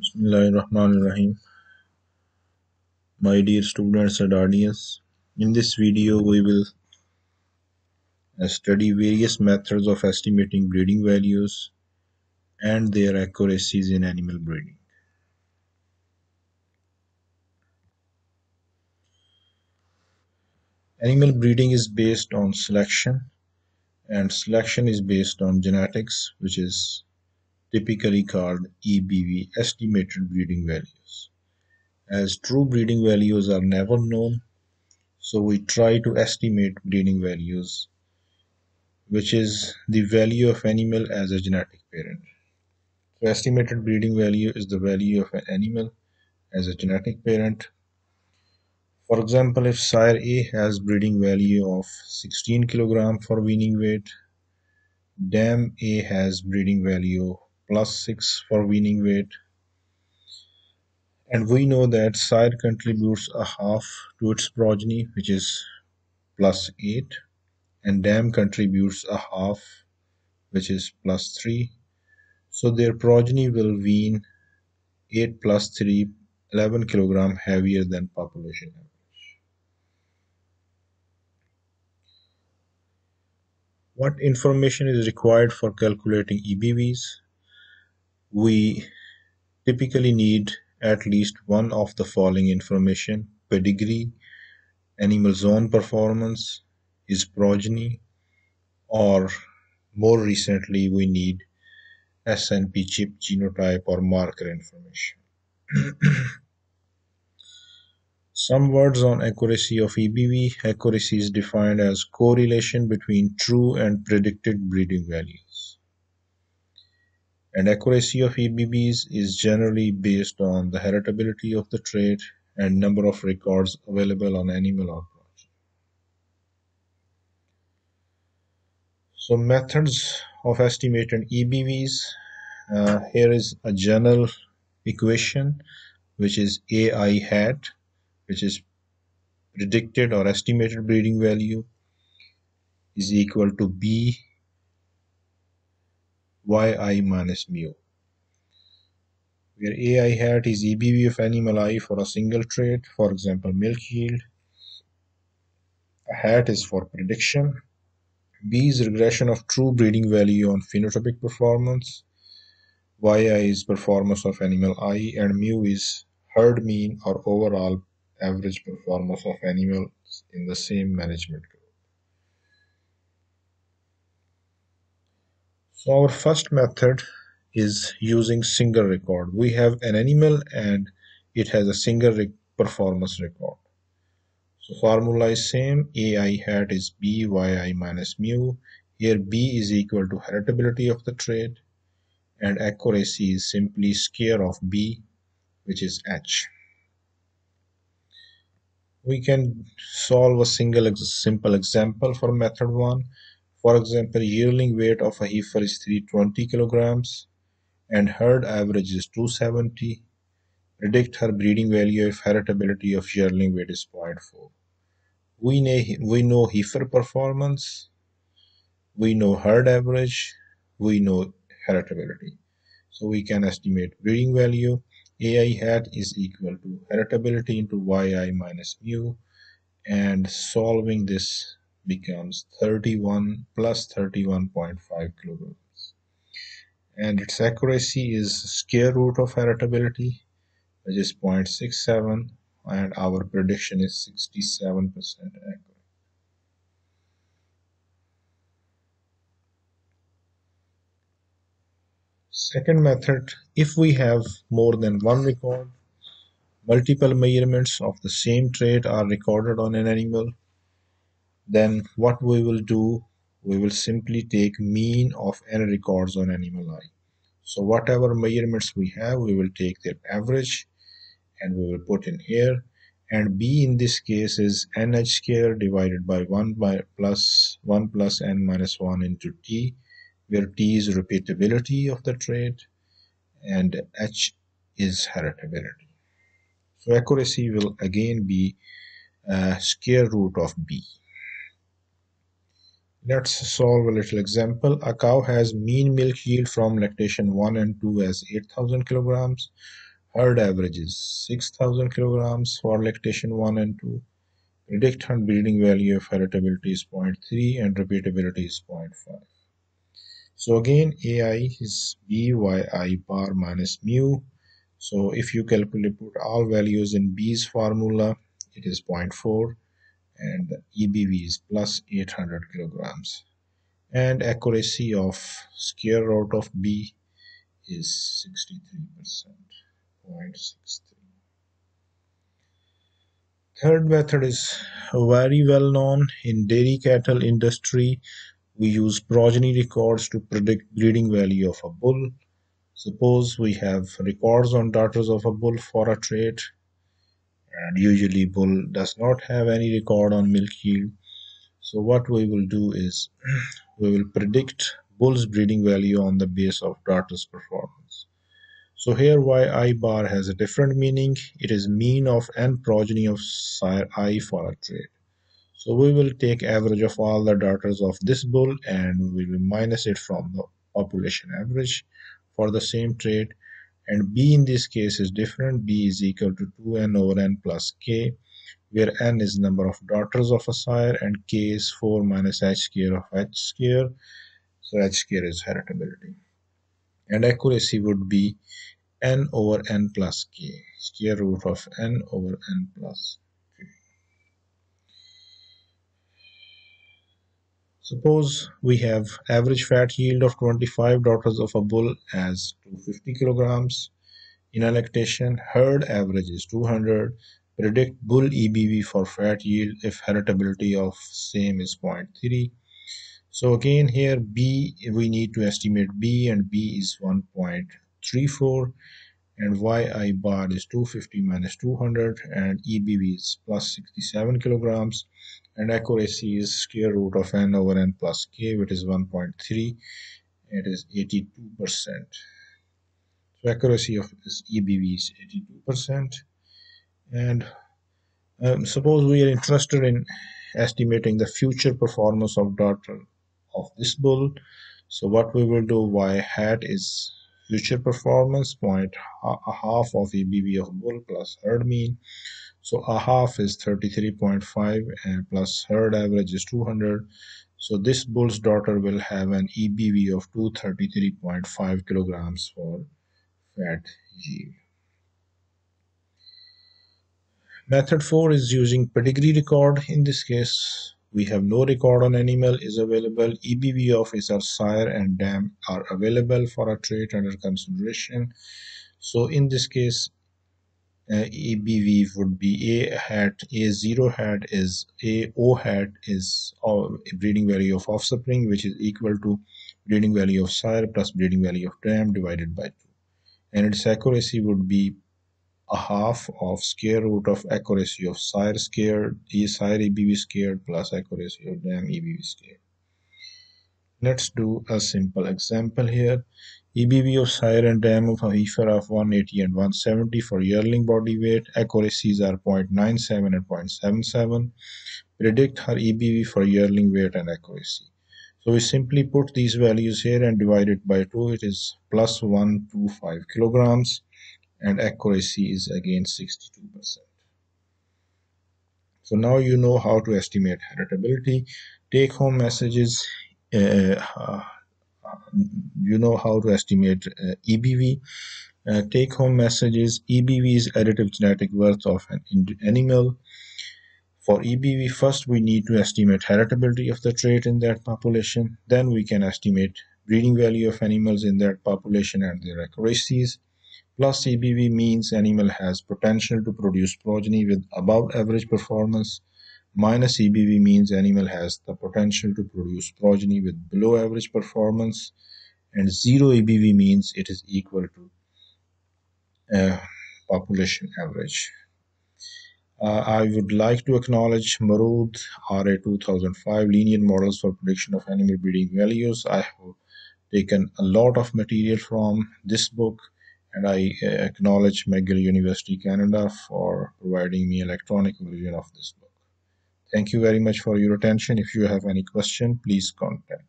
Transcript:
Bismillahirrahmanirrahim. My dear students and audience, in this video we will study various methods of estimating breeding values and their accuracies in animal breeding. Animal breeding is based on selection and selection is based on genetics which is typically called EBV, estimated breeding values. As true breeding values are never known, so we try to estimate breeding values, which is the value of animal as a genetic parent. So estimated breeding value is the value of an animal as a genetic parent. For example, if sire A has breeding value of 16 kg for weaning weight, dam A has breeding value plus 6 for weaning weight. And we know that sire contributes a half to its progeny, which is plus 8, and dam contributes a half, which is plus 3. So their progeny will wean 8 plus 3, 11 kilogram heavier than population average. What information is required for calculating EBVs? We typically need at least one of the following information pedigree, animal zone performance, his progeny, or more recently we need SNP chip genotype or marker information. Some words on accuracy of EBV. Accuracy is defined as correlation between true and predicted breeding values and accuracy of EBVs is generally based on the heritability of the trait and number of records available on animal or progeny. So methods of estimating EBVs, uh, here is a general equation which is AI hat which is predicted or estimated breeding value is equal to B yi minus mu, where ai hat is EBV of animal i for a single trait, for example milk yield. A hat is for prediction. B is regression of true breeding value on phenotypic performance. yi is performance of animal i and mu is herd mean or overall average performance of animals in the same management group. So our first method is using single record. We have an animal and it has a single performance record. So formula is same. AI hat is B yi minus mu. Here B is equal to heritability of the trait and accuracy is simply square of B which is H. We can solve a single ex simple example for method 1. For example, yearling weight of a heifer is 320 kilograms and herd average is 270. Predict her breeding value if heritability of yearling weight is 0.4. We know, we know heifer performance, we know herd average, we know heritability. So we can estimate breeding value. AI hat is equal to heritability into yi minus mu and solving this becomes 31 plus 31.5 kilograms and its accuracy is square root of heritability which is 0.67 and our prediction is 67% accurate. Second method, if we have more than one record, multiple measurements of the same trait are recorded on an animal, then what we will do we will simply take mean of n records on animal i so whatever measurements we have we will take their average and we will put in here. And b in this case is nh square divided by 1 by plus 1 plus n minus 1 into t where t is repeatability of the trait and h is heritability. So accuracy will again be uh, square root of b Let's solve a little example. A cow has mean milk yield from lactation 1 and 2 as 8000 kilograms. Herd average is 6000 kilograms for lactation 1 and 2. Predict herd breeding value of heritability is 0.3 and repeatability is 0.5. So again, AI is BYI bar minus mu. So if you calculate put all values in B's formula, it is 0.4 and the EBV is plus 800 kilograms. And accuracy of square root of B is 63%, 0.63. Third method is very well known in dairy cattle industry. We use progeny records to predict breeding value of a bull. Suppose we have records on daughters of a bull for a trait and usually bull does not have any record on milk yield. So what we will do is we will predict bull's breeding value on the base of daughter's performance. So here y i bar has a different meaning. It is mean of n progeny of sire i for a trait so we will take average of all the daughters of this bull and we will minus it from the population average for the same trait and b in this case is different. B is equal to 2n over n plus k where n is number of daughters of a sire and k is 4 minus h square of h square. So h square is heritability. And accuracy would be n over n plus k square root of n over n plus Suppose we have average fat yield of 25 daughters of a bull as 250 kilograms. In a lactation, herd average is 200. Predict bull EBV for fat yield if heritability of same is 0.3. So again here B we need to estimate B and B is 1.34 and yi bar is 250 minus 200 and EBV is plus 67 kilograms and accuracy is square root of n over n plus k which is 1.3 it is 82 percent. So accuracy of this EBV is 82 percent. And um, suppose we are interested in estimating the future performance of daughter of this bull. So what we will do y hat is future performance point half of EBV of bull plus herd mean so a half is 33.5 and plus herd average is 200 so this bull's daughter will have an EBV of 233.5 kilograms for fat yield. Method 4 is using pedigree record. In this case we have no record on animal is available. EBV of is our sire and dam are available for a trait under consideration. So in this case uh, EBV would be A hat, A0 hat is A O hat is a breeding value of offspring, which is equal to breeding value of sire plus breeding value of dam divided by 2. And its accuracy would be a half of square root of accuracy of sire squared, E sire ABV squared plus accuracy of dam EBV squared. Let's do a simple example here. EBV of sire and dam of heifer of 180 and 170 for yearling body weight. Accuracies are 0.97 and 0.77. Predict her EBV for yearling weight and accuracy. So we simply put these values here and divide it by 2. It is plus 125 kilograms and accuracy is again 62%. So now you know how to estimate heritability. Take home messages uh, uh, you know how to estimate uh, EBV. Uh, take home messages EBV is additive genetic worth of an animal. For EBV, first we need to estimate heritability of the trait in that population. Then we can estimate breeding value of animals in that population and their accuracies. Plus EBV means animal has potential to produce progeny with above average performance minus EBV means animal has the potential to produce progeny with below average performance and zero EBV means it is equal to uh, population average. Uh, I would like to acknowledge Mrode RA 2005 linear models for prediction of animal breeding values. I have taken a lot of material from this book and I uh, acknowledge McGill University Canada for providing me electronic version of this book. Thank you very much for your attention. If you have any question, please contact.